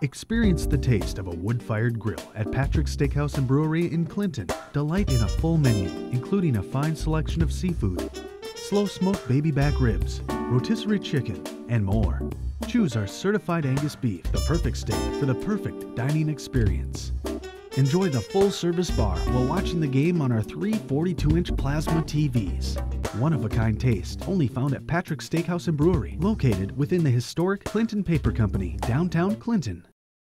Experience the taste of a wood-fired grill at Patrick's Steakhouse and Brewery in Clinton. Delight in a full menu, including a fine selection of seafood, slow-smoked baby back ribs, rotisserie chicken, and more. Choose our certified Angus beef, the perfect steak for the perfect dining experience. Enjoy the full service bar while watching the game on our three 42 inch plasma TVs. One of a kind taste, only found at Patrick's Steakhouse and Brewery, located within the historic Clinton Paper Company, downtown Clinton.